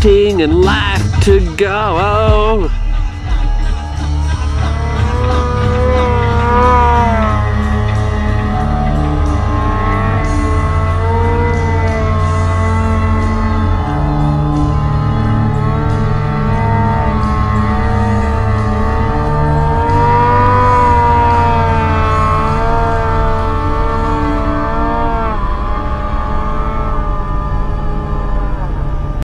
acting and life to go. Oh.